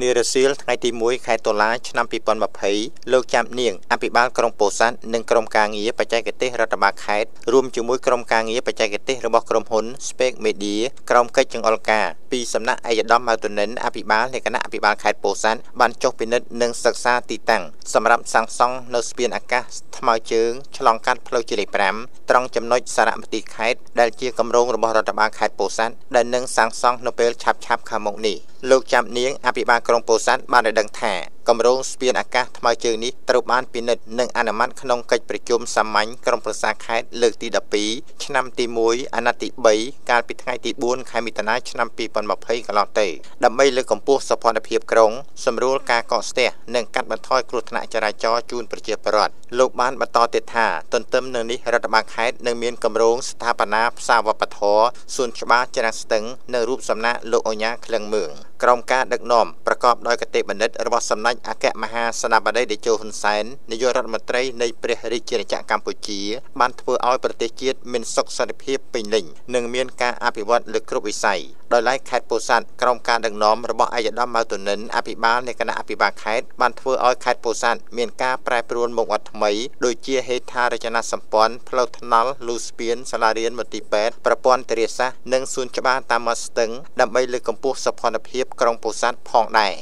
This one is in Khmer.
នារសៀលថ្ងៃទី1ខែតុលាឆ្នាំ2020លោកចាំនាងអភិបាលក្រុងពោធិ៍សាត់និងក្រុមការងារបច្ចេកទេសរដ្ឋបាលខេត្តរួមជាមួយក្រុមការងារបច្ចេកទេសរបស់ក្រុមហ៊ុន Spec Media ក្រុមកិច្ចចង្អុលការពីសំណាក់ឯកឧត្តមម៉ៅតុនិនអភិបាលនៃគណៈអភិបាលខេត្តពោធិ៍សាត់បានចុះពិនិត្យនិងសិក្សាទីតាំងសម្រាប់សាងសង់នៅស្ពានអាកាសថ្មើរជើងឆ្លងកាត់ផ្លូវជាតិលេខ5ត្រង់ចំណុចសារមន្ទីរខេត្តដែលជាគម្រោងរបស់រដ្ឋបាលខេត្តពោធិ៍សាត់ដែលនឹងសាងសង់នៅពេលឆាប់ៗខាងមុខនេះ លោកចាំនាងអភិបាលក្រុងពោធិ៍សាត់បានឲ្យដឹងថាគម្រោងស្ពានអាកាសថ្មើរជើងនេះត្រូវបានពិនិត្យនិងអនុម័តក្នុងកិច្ចប្រជុំសាមញ្ញក្រុមប្រឹក្សាខេត្តលើកទី12ឆ្នាំទី1អាណត្តិទី3កាលពីថ្ងៃទី4ខែមិថុនាឆ្នាំ2020កន្លងទៅដើម្បីលើកកម្ពស់សុខភាពក្រុងសម្រួលការកកស្ទះនិងកាត់បន្ថយគ្រោះថ្នាក់ចរាចរណ៍ជូនប្រជាពលរដ្ឋលោកបានបន្តទៀតថាទន្ទឹមនឹងនេះរដ្ឋបាលខេត្តនឹងមានគម្រោងស្ថាបនាផ្សារវប្បធម៌សួនច្បារច្រាំងស្ទឹងនៅរូបសំណាកលោកអញ្ញាក្លឹងមឿង ក្រុមការដឹកនាំប្រកបដោយកតេបណ្ឌិតរបស់សំណាច់អគ្គមហាសេនាបតីតេជោហ៊ុនសែននាយករដ្ឋមន្ត្រីនៃព្រះរាជាណាចក្រកម្ពុជា បានធ្វើឲ្យប្រទេសជាតិមានសុខសន្តិភាពពេញលេញនិងមានការអភិវឌ្ឍលើគ្រប់វិស័យដោយឡែកខេត្តពោធិ៍សាត់ក្រុមការដឹកនាំរបស់ឯកឧត្តមម៉ៅតុនិនអភិបាលនៃគណៈអភិបាលខេត្តបានធ្វើឲ្យខេត្តពោធិ៍សាត់មានការប្រែប្រួលមុខមាត់ថ្មីដូចជាហេដ្ឋារចនាសម្ព័ន្ធផ្លូវថ្នល់លូស្ពានសាលារៀនមន្ទីរពេទ្យប្រព័ន្ធធារាសាស្ត្រនិងសួនច្បារតាមមាត់ស្ទឹងដើម្បីលើកកម្ពស់សុខភាពក្រុងពោធិ៍សាត់ផងដែរ